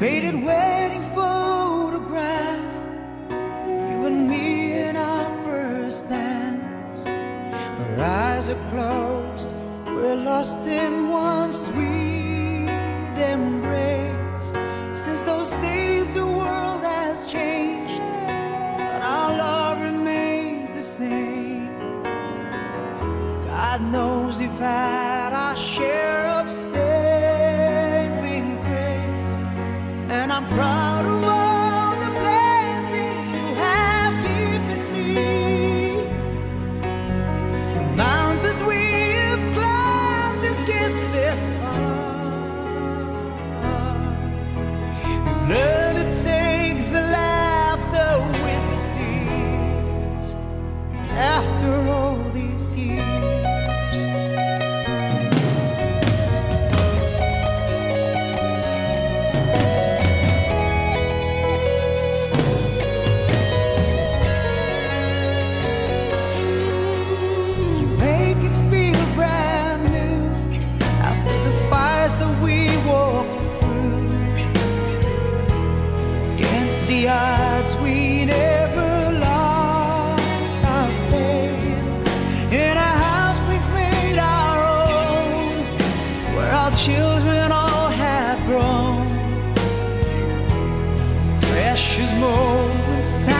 faded wedding photograph. You and me in our first dance. Our eyes are closed. We're lost in one sweet embrace. Since those days the world has changed But our love remains the same. God knows we've had our share of sin. the arts we never lost where all children all have grown precious moments time.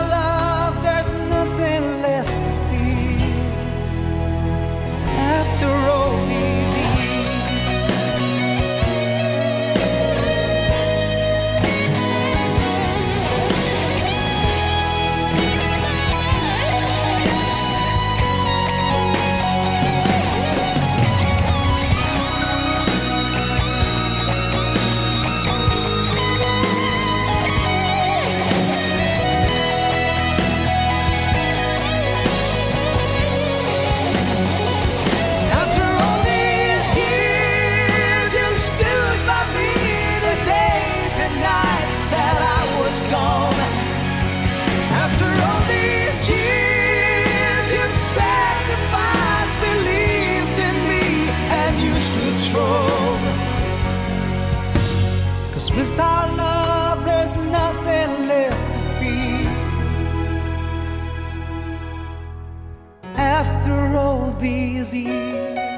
Cause with our love, there's nothing left to fear. After all these years.